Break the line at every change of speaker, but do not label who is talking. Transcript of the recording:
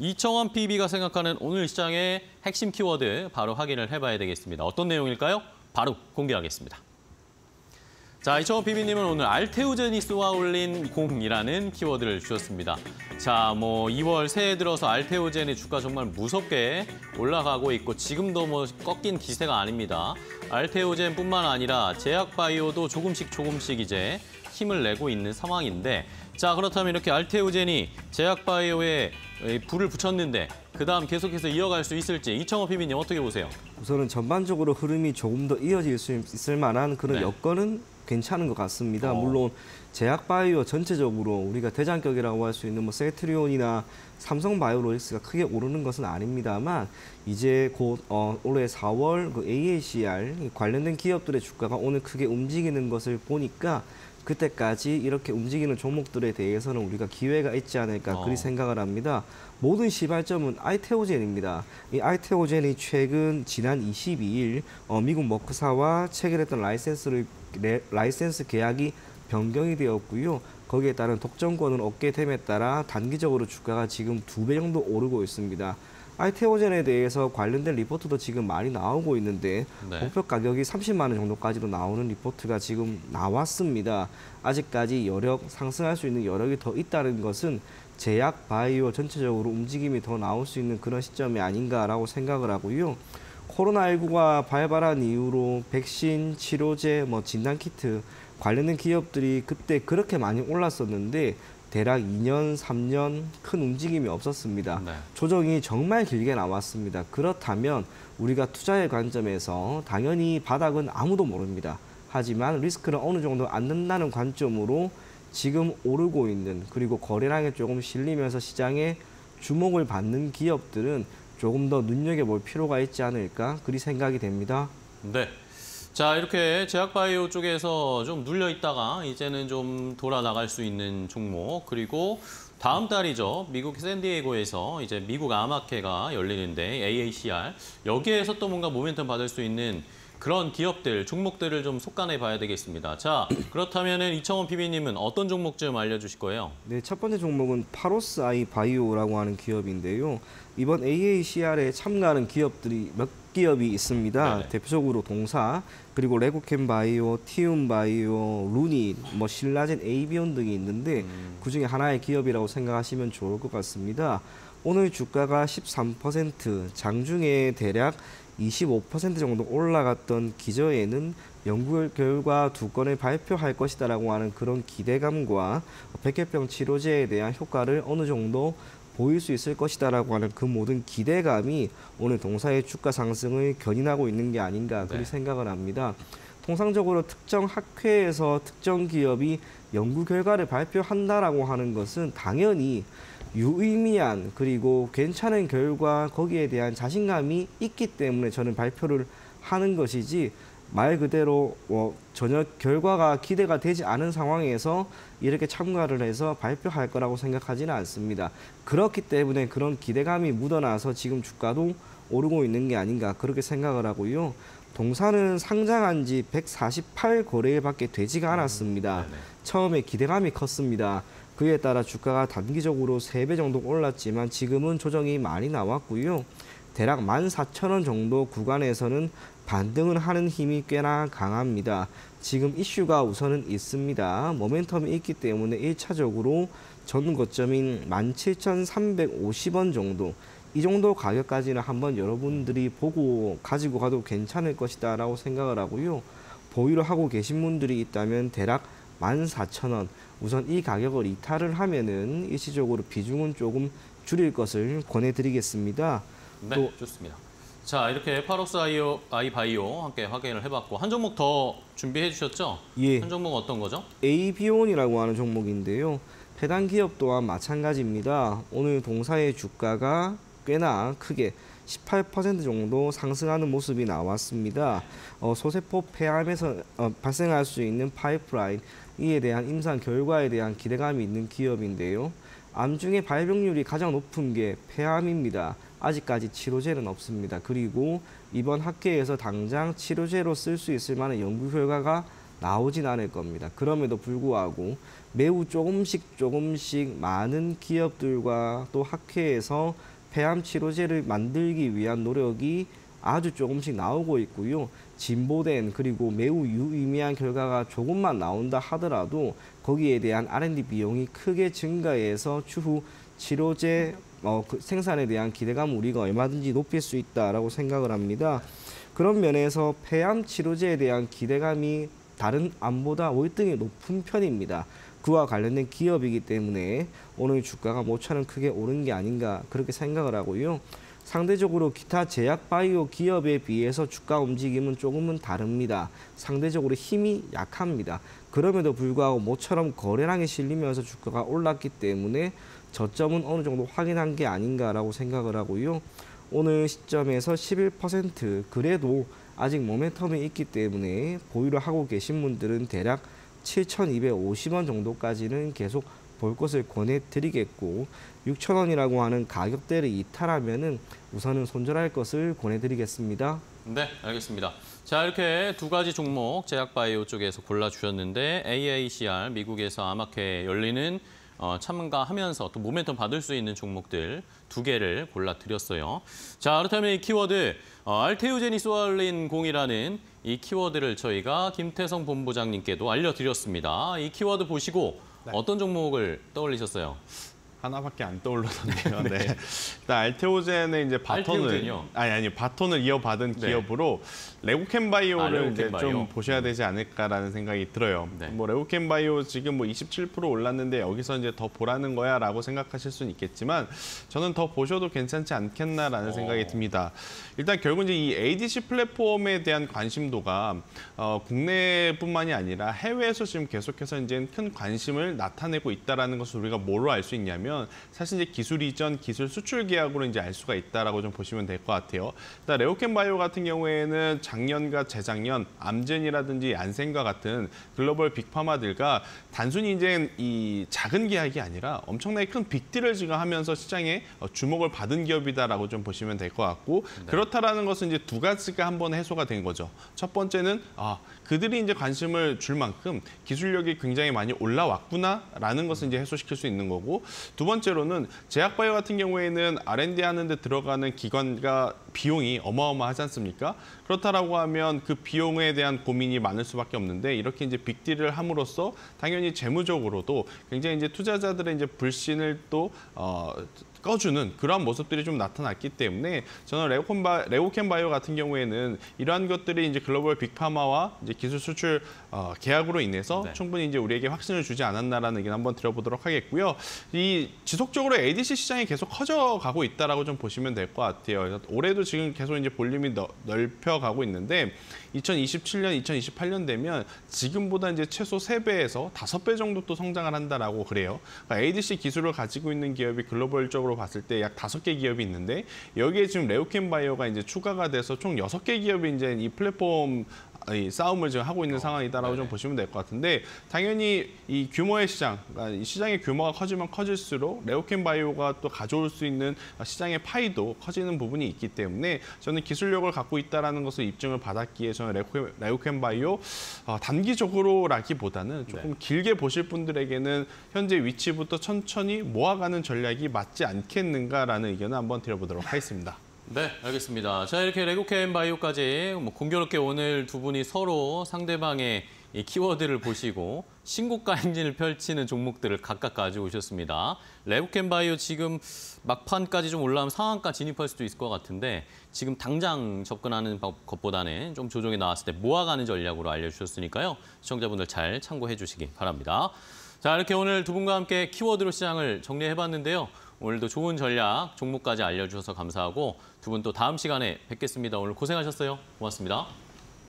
이청원 PB가 생각하는 오늘 시장의 핵심 키워드 바로 확인을 해봐야 되겠습니다. 어떤 내용일까요? 바로 공개하겠습니다. 자, 이청원 PB님은 오늘 알테오제니 쏘아 올린 공이라는 키워드를 주셨습니다. 자, 뭐 2월 새해 들어서 알테오젠의 주가 정말 무섭게 올라가고 있고 지금도 뭐 꺾인 기세가 아닙니다. 알테오 젠뿐만 아니라 제약바이오도 조금씩 조금씩 이제 힘을 내고 있는 상황인데 자, 그렇다면 이렇게 알테오젠이 제약바이오에 불을 붙였는데 그다음 계속해서 이어갈 수 있을지 이청원 PB님 어떻게 보세요?
우선은 전반적으로 흐름이 조금 더 이어질 수 있을 만한 그런
네.
여건은 괜찮은 것 같습니다.
어.
물론 제약바이오 전체적으로 우리가 대장격이라고 할 수 있는 뭐 셀트리온이나 삼성바이오로직스가 크게 오르는 것은 아닙니다만 이제 곧 어, 올해 4월 그 AACR 이 관련된 기업들의 주가가 오늘 크게 움직이는 것을 보니까 그때까지 이렇게 움직이는 종목들에 대해서는 우리가 기회가 있지 않을까
어.
그리 생각을 합니다. 모든 시발점은 알테오젠입니다. 이 알테오젠이 최근 지난 22일 어, 미국 머크사와 체결했던 라이센스를 레- 라이센스 계약이 변경이 되었고요. 거기에 따른 독점권을 얻게 됨에 따라 단기적으로 주가가 지금 두 배 정도 오르고 있습니다. 알테오젠에 대해서 관련된 리포트도 지금 많이 나오고 있는데
네.
목표 가격이 30만 원 정도까지도 나오는 리포트가 지금 나왔습니다. 아직까지 여력 상승할 수 있는 여력이 더 있다는 것은 제약 바이오 전체적으로 움직임이 더 나올 수 있는 그런 시점이 아닌가라고 생각을 하고요. 코로나19가 발발한 이후로 백신, 치료제, 뭐 진단 키트 관련된 기업들이 그때 그렇게 많이 올랐었는데 대략 2년, 3년 큰 움직임이 없었습니다.
네.
조정이 정말 길게 나왔습니다. 그렇다면 우리가 투자의 관점에서 당연히 바닥은 아무도 모릅니다. 하지만 리스크는 어느 정도 안는다는 관점으로 지금 오르고 있는 그리고 거래량에 조금 실리면서 시장에 주목을 받는 기업들은 조금 더 눈여겨볼 필요가 있지 않을까 그리 생각이 됩니다.
네. 자, 이렇게 제약바이오 쪽에서 좀 눌려 있다가 이제는 좀 돌아 나갈 수 있는 종목 그리고 다음 달이죠. 미국 샌디에이고에서 이제 미국 아마케가 열리는데 AACR 여기에서 또 뭔가 모멘텀 받을 수 있는 그런 기업들, 종목들을 좀 솎아내 봐야 되겠습니다. 자, 그렇다면은 이청원 PB님은 어떤 종목 좀 알려주실 거예요?
네, 첫 번째 종목은 파로스아이바이오라고 하는 기업인데요. 이번 AACR에 참가하는 기업들이 몇 기업이 있습니다.
네네.
대표적으로 동사, 그리고 레고켐 바이오, 티움 바이오, 루닛, 뭐 신라젠, 에이비온 등이 있는데 그 중에 하나의 기업이라고 생각하시면 좋을 것 같습니다. 오늘 주가가 13%, 장중에 대략 25% 정도 올라갔던 기저에는 연구 결과 두 건을 발표할 것이다라고 하는 그런 기대감과 백혈병 치료제에 대한 효과를 어느 정도 보일 수 있을 것이다라고 하는 그 모든 기대감이 오늘 동사의 주가 상승을 견인하고 있는 게 아닌가
네.
생각을 합니다. 통상적으로 특정 학회에서 특정 기업이 연구 결과를 발표한다라고 하는 것은 당연히 유의미한 그리고 괜찮은 결과 거기에 대한 자신감이 있기 때문에 저는 발표를 하는 것이지 말 그대로 뭐 전혀 결과가 기대가 되지 않은 상황에서 이렇게 참가를 해서 발표할 거라고 생각하지는 않습니다. 그렇기 때문에 그런 기대감이 묻어나서 지금 주가도 오르고 있는 게 아닌가 그렇게 생각을 하고요. 동사는 상장한 지 148거래일밖에 되지가 않았습니다.
네네.
처음에 기대감이 컸습니다. 그에 따라 주가가 단기적으로 3배 정도 올랐지만 지금은 조정이 많이 나왔고요. 대략 14,000원 정도 구간에서는 반등을 하는 힘이 꽤나 강합니다. 지금 이슈가 우선은 있습니다. 모멘텀이 있기 때문에 1차적으로 전 고점인 17,350원 정도 이 정도 가격까지는 한번 여러분들이 보고 가지고 가도 괜찮을 것이다 라고 생각을 하고요. 보유를 하고 계신 분들이 있다면 대략 14,000원 우선 이 가격을 이탈을 하면은 일시적으로 비중은 조금 줄일 것을 권해드리겠습니다.
네,
또-
좋습니다. 자, 이렇게 파록스 아이오, 아이바이오 함께 확인을 해봤고 한 종목 더 준비해 주셨죠?
예.
한 종목 어떤 거죠?
AB온이라고 하는 종목인데요. 해당 기업 또한 마찬가지입니다. 오늘 동사의 주가가 꽤나 크게 18% 정도 상승하는 모습이 나왔습니다. 어, 소세포 폐암에서 어, 발생할 수 있는 파이프라인 이에 대한 임상 결과에 대한 기대감이 있는 기업인데요. 암 중에 발병률이 가장 높은 게 폐암입니다. 아직까지 치료제는 없습니다. 그리고 이번 학회에서 당장 치료제로 쓸 수 있을 만한 연구 결과가 나오진 않을 겁니다. 그럼에도 불구하고 매우 조금씩 조금씩 많은 기업들과 또 학회에서 폐암 치료제를 만들기 위한 노력이 아주 조금씩 나오고 있고요. 진보된 그리고 매우 유의미한 결과가 조금만 나온다 하더라도 거기에 대한 R&D 비용이 크게 증가해서 추후 치료제 어, 그 생산에 대한 기대감을 우리가 얼마든지 높일 수 있다라고 생각을 합니다. 그런 면에서 폐암 치료제에 대한 기대감이 다른 암보다 월등히 높은 편입니다. 그와 관련된 기업이기 때문에 오늘 주가가 모처럼 크게 오른 게 아닌가 그렇게 생각을 하고요. 상대적으로 기타 제약 바이오 기업에 비해서 주가 움직임은 조금은 다릅니다. 상대적으로 힘이 약합니다. 그럼에도 불구하고 모처럼 거래량이 실리면서 주가가 올랐기 때문에 저점은 어느 정도 확인한 게 아닌가라고 생각을 하고요. 오늘 시점에서 11% 그래도 아직 모멘텀이 있기 때문에 보유를 하고 계신 분들은 대략 7,250원 정도까지는 계속 볼 것을 권해드리겠고 6,000원이라고 하는 가격대를 이탈하면은 우선은 손절할 것을 권해드리겠습니다.
네, 알겠습니다. 자, 이렇게 두 가지 종목 제약바이오 쪽에서 골라주셨는데 AACR 미국에서 암학회 열리는 어, 참가하면서 또 모멘텀 받을 수 있는 종목들 두 개를 골라드렸어요. 자, 그렇다면 이 키워드 어, 알테우제니소알린 공이라는 이 키워드를 저희가 김태성 본부장님께도 알려드렸습니다. 이 키워드 보시고
네.
어떤 종목을 떠올리셨어요?
하나밖에 안 떠오르던데요. 네. 일단 알테오젠의 이제 바톤을? 아니 아니 바톤을 이어받은
네.
기업으로 레고캔바이오를
아,
이제. 좀 보셔야 되지 않을까라는 생각이 들어요.
네.
뭐 레고캔바이오 지금 뭐 27% 올랐는데 여기서 이제 더 보라는 거야라고 생각하실 수는 있겠지만 저는 더 보셔도 괜찮지 않겠나라는
어.
생각이 듭니다. 일단 결국 이제 이 ADC 플랫폼에 대한 관심도가 어, 국내뿐만이 아니라 해외에서 지금 계속해서 이제 큰 관심을 나타내고 있다라는 것을 우리가 뭐로 알 수 있냐면 사실 이제 기술 이전, 기술 수출 계약으로 이제 알 수가 있다라고 좀 보시면 될 것 같아요. 일단 레오캔 바이오 같은 경우에는 작년과 재작년 암젠이라든지 얀센과 같은 글로벌 빅파마들과 단순히 이제 이 작은 계약이 아니라 엄청나게 큰 빅딜을 지금 하면서 시장에 어, 주목을 받은 기업이다라고 좀 보시면 될 것 같고 그렇다라는 것은 이제 두 가지가 한번 해소가 된 거죠. 첫 번째는 아 그들이 이제 관심을 줄 만큼 기술력이 굉장히 많이 올라왔구나라는 것을 이제 해소시킬 수 있는 거고 두 번째로는 제약바이오 같은 경우에는 R&D 하는 데 들어가는 기관과 비용이 어마어마하지 않습니까? 그렇다라고 하면 그 비용에 대한 고민이 많을 수밖에 없는데 이렇게 이제 빅딜을 함으로써 당연히 재무적으로도 굉장히 이제 투자자들의 이제 불신을 또 어, 꺼주는 그러한 모습들이 좀 나타났기 때문에 저는 레오콘 바, 레오캔 바이오 같은 경우에는 이러한 것들이 이제 글로벌 빅파마와 이제 기술 수출 어, 계약으로 인해서
네.
충분히 이제 우리에게 확신을 주지 않았나라는 의견 한번 들어보도록 하겠고요. 이 지속적으로 ADC 시장이 계속 커져가고 있다라고 좀 보시면 될 것 같아요. 올해도 지금 계속 이제 볼륨이 너- 넓혀가고 있는데 2027년, 2028년 되면 지금보다 이제 최소 3배에서 5배 정도 또 성장을 한다라고 그래요. 그러니까 ADC 기술을 가지고 있는 기업이 글로벌적으로 봤을 때약 5개 기업이 있는데 여기에 지금 레오캔 바이오가 이제 추가가 돼서 총 6개 기업이 이제 이 플랫폼 이 싸움을 지금 하고 있는 상황이다라고 좀
네네.
보시면 될 것 같은데 당연히 이 규모의 시장, 그러니까 이 시장의 규모가 커지면 커질수록 레오캔 바이오가 또 가져올 수 있는 시장의 파이도 커지는 부분이 있기 때문에 저는 기술력을 갖고 있다라는 것을 입증을 받았기에 저는 레오캔, 레오캔 바이오 어, 단기적으로라기보다는 조금 길게 보실 분들에게는 현재 위치부터 천천히 모아가는 전략이 맞지 않겠는가라는 의견을 한번 드려보도록 하겠습니다.
네, 알겠습니다. 자, 이렇게 레고캠 바이오까지 뭐 공교롭게 오늘 두 분이 서로 상대방의 이 키워드를 보시고 신고가 행진을 펼치는 종목들을 각각 가지고 오셨습니다. 레고캠 바이오 지금 막판까지 좀 올라오면 상한가 진입할 수도 있을 것 같은데 지금 당장 접근하는 법- 것보다는 좀 조정이 나왔을 때 모아가는 전략으로 알려주셨으니까요. 시청자분들 잘 참고해 주시기 바랍니다. 자, 이렇게 오늘 두 분과 함께 키워드로 시장을 정리해봤는데요. 오늘도 좋은 전략, 종목까지 알려주셔서 감사하고 두 분 또 다음 시간에 뵙겠습니다. 오늘 고생하셨어요. 고맙습니다.